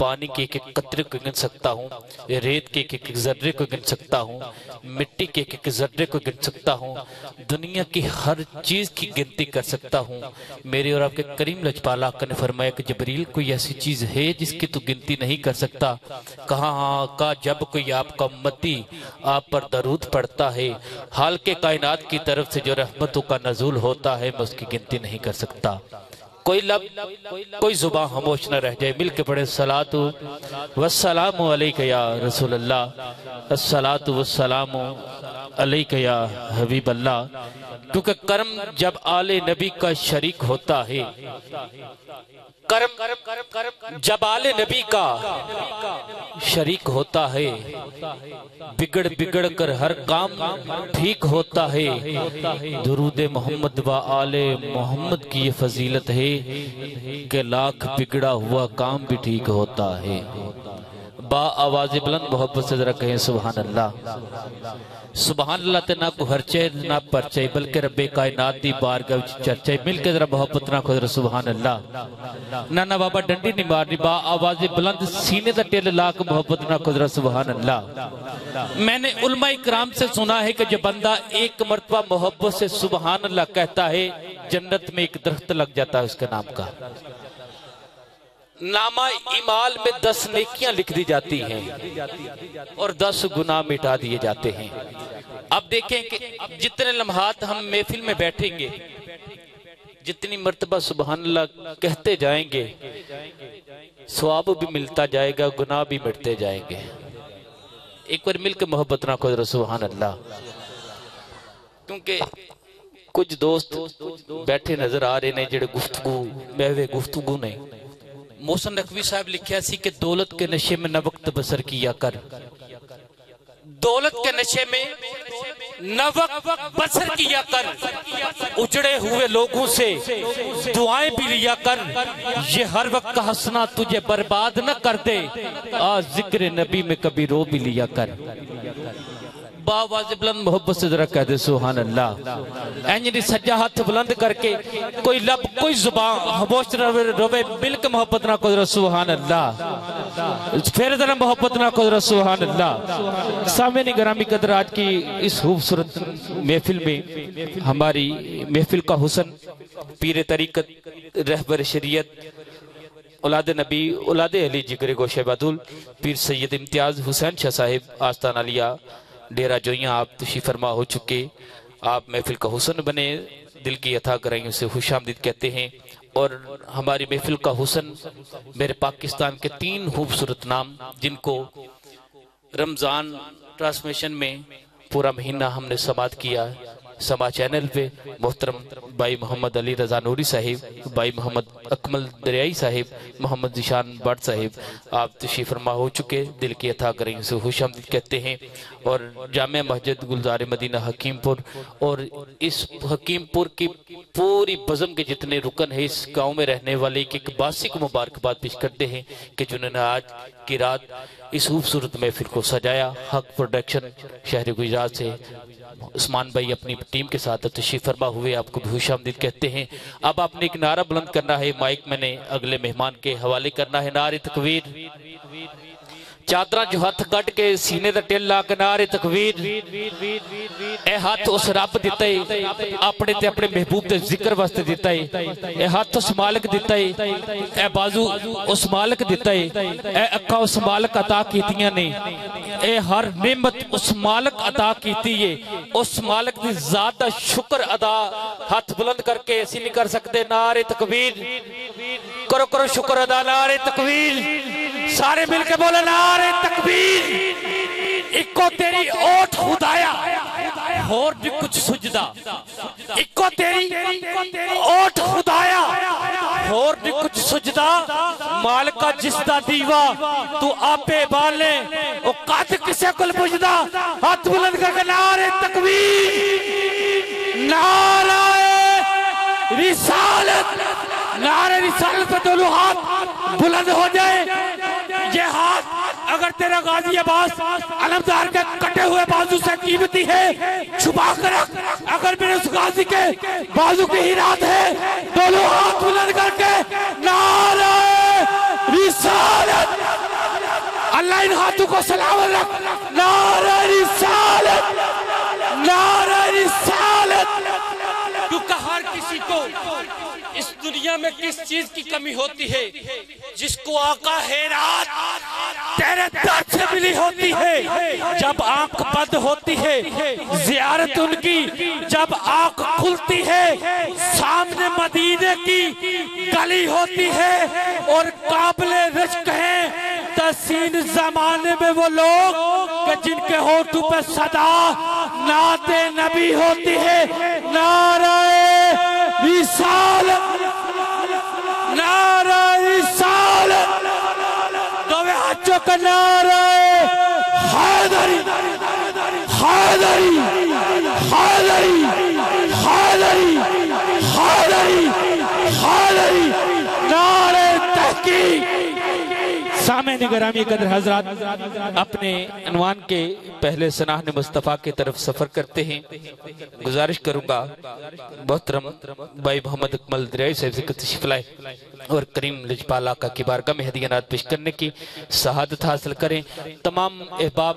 پانی کے ایک ایک قطرے کو گن سکتا ہوں، ریت کے ایک ایک ذرے کو گن سکتا ہوں، مٹی کے ایک ایک ذرے کو گن سکتا ہوں، دنیا کی ہر چیز کی گنتی کر سکتا ہوں۔ میرے اور آپ کے کریم لجپالا آقا نے فرمایا کہ جبریل کوئی ایسی چیز ہے جس کی تو گنتی نہیں کر سکتا۔ کہاں ہاں، آقا جب کوئی آپ کا امتی آپ پر درود پڑتا ہے، حال کے کائنات کی طرف سے جو رحمتوں کا نزول ہوتا ہے، میں اس کی گنتی نہیں کر سکتا۔ کوئی لب کوئی زبان خاموش نہ رہ جائے۔ مل کے پڑھے السلام والسلام علیکہ یا رسول اللہ۔ السلام والسلام علیکہ یا حبیب اللہ۔ کیونکہ کرم جب آل نبی کا شریک ہوتا ہے کرم جب آل نبی کا شریک ہوتا ہے۔ بگڑ بگڑ کر ہر کام ٹھیک ہوتا ہے۔ درود محمد و آل محمد کی یہ فضیلت ہے کہ لاکھ بگڑا ہوا کام بھی ٹھیک ہوتا ہے۔ با آواز بلند محبت سے ذرا کہیں سبحان اللہ۔ سبحان اللہ تے نہ کو ہرچے، نہ پرچے، بلکہ رب کائنات دی بارگاہ وچ چرچے۔ مل کے ذرا محبت نہ کو ذرا سبحان اللہ۔ نہ نہ بابا ڈنڈی نہیں مارنی، با آواز بلند سینے دا ٹیل لا کے محبت نہ کو ذرا سبحان اللہ۔ میں نے علماء کرام سے سنا ہے کہ جو بندہ ایک مرتبہ محبت سے سبحان اللہ کہتا ہے، جنت میں ایک درخت لگ جاتا ہے اس کے نام کا۔ نامہ ایمال میں دس نیکیاں لکھ دی جاتی ہیں اور دس گناہ مٹا دیے جاتے ہیں۔ اب دیکھیں کہ جتنے لمحات ہم محفل میں بیٹھیں گے، جتنی مرتبہ سبحان اللہ کہتے جائیں گے سواب بھی ملتا جائے گا، گناہ بھی مٹتے جائیں گے۔ ایک بار مل کے محبت نہ کو سبحان اللہ۔ کیونکہ کچھ دوست بیٹھے نظر آ رہے ہیں جڑے گفتگو محوے گفتگو نہیں موسن نقوی صاحب لکھیا سی کہ دولت کے نشے میں نہ وقت بسر کیا کر۔ دولت کے نشے میں نہ وقت بسر کیا کر۔ اجڑے ہوئے لوگوں سے دعائیں بھی لیا کر۔ یہ ہر وقت کا حسنہ تجھے برباد نہ کر دے۔ آج ذکر نبی میں کبھی رو بھی لیا کر۔ باواز بلند محبت سے ذرا کہہ دے سبحان اللہ اینجنی یعنی سجا ہاتھ بلند کر کے کوئی لب، کوئی زبان حبوش روے مل کے محبت نہ کو ذرا سبحان اللہ پھر ذرا محبت نہ کو ذرا سبحان اللہ سامعین گرامی قدر آج کی اس خوبصورت محفل میں ہماری محفل کا حسن، پیر طریقت، رہبر شریعت، اولاد نبی، اولاد علی جگر گوشہ بادول پیر سید امتیاز حسین شاہ صاحب آستان علیہ ڈیرہ جوئیاں آپ تشریف فرما ہو چکے۔ آپ محفل کا حسن بنے، دل کی عطا کرائیں سے خوش آمدید کہتے ہیں۔ اور ہماری محفل کا حسن میرے پاکستان کے تین خوبصورت نام، جن کو رمضان ٹرانسمیشن میں پورا مہینہ ہم نے سماعت کیا۔ سما چینل پہ محترم بائی محمد علی رضا نوری صاحب بائی محمد اکمل دریائی صاحب، محمد زشان بٹ صاحب، آپ تشریف فرما ہو چکے، دل کی عطا کریں سے خوش آمدید کہتے ہیں۔ اور جامع مسجد گلزار مدینہ حکیم پور اور اس حکیم پور کی پوری بزم کے جتنے رکن ہیں، اس گاؤں میں رہنے والے ایک باسی کو مبارکباد پیش کرتے ہیں کہ جنہوں نے آج کی رات اس خوبصورت محفل کو سجایا، حق پروڈکشن شہر گجرات سے۔ عثمان بھائی اپنی ٹیم کے ساتھ تشریف فرما ہوئے، آپ کو بھی آمدید کہتے ہیں۔ اب آپ نے ایک نعرہ بلند کرنا ہے، مائک میں نے اگلے مہمان کے حوالے کرنا ہے، نعرہ تکویر۔ چادرہ جو ہاتھ کٹ کے سینے دا ٹیل لا کنارے تکویر اے ہاتھ اس رب دیتا ہے اپنے تے اپنے محبوب تے ذکر واسطے دیتا ہے اے ہاتھ اس مالک دیتا ہے اے بازو اس مالک دیتا ہے اے اکھا اس مالک عطا کیتیاں نے اے ہر نعمت اس مالک عطا کیتی ہے اس مالک دی زیادہ شکر ادا ہاتھ بلند کر کے ایسی نہیں کر سکتے نعرے تکبیر کرو کرو شکر ادا نعرے تکبیر سارے مل کے بولے نعرے تکبیر۔ اکو تیری اوٹ خدایا اور بھی کچھ سجدہ۔ اکو تیری اوٹ خدایا اور بھی کچھ سجدہ۔ مالکہ جس دا دیوا تو آپے بالے او قاتل کسے کل بجدہ ہاتھ بلند کر کے نعرے تکبیر۔ نعرہ رسالت نعرہ رسالت پہ دولو ہاتھ بلند ہو جائے۔ یہ ہاتھ اگر تیرا غازی عباس علمدار کے کٹے ہوئے بازو سے قیمتی ہے، چھپا کر رکھ۔ اگر میرے اس غازی کے بازو کی ہی رات ہے دولو ہاتھ بلند کر کے نعرہ رسالت۔ اللہ ان ہاتھوں کو سلامت رکھ نعرہ رسالت نعرہ رسالت کیونکہ ہر کسی کو اس دنیا میں کس چیز کی کمی ہوتی ہے؟ جس کو آقا حیرات تیرے در سے ملی ہوتی ہے۔ جب آنکھ بند ہوتی ہے، زیارت ان کی۔ جب آنکھ کھلتی ہے، سامنے مدینے کی گلی ہوتی ہے۔ اور قابل رشک ہیں۔ تسین زمانے میں وہ لوگ کہ جن کے ہوٹوں پہ صدا نعت نبی ہوتی ہے۔ نعرہ رسالت نعرہ رسالت۔ دوے حجوں کا نعرہ۔ حیدری حیدری حیدری حیدری حیدری حیدری۔ نعرہ تحقیق۔ سامع گرامی قدر حضرات اپنے عنوان کے پہلے سناہن مصطفیٰ کی طرف سفر کرتے ہیں۔ گزارش کروں گا، محترم بھائی محمد اکمل دریائی صاحب سے تشریف لائے اور کریم لجپالا کا کی بارگاہ میں ہدیہ نات پیش کرنے کی سہادت حاصل کریں۔ تمام احباب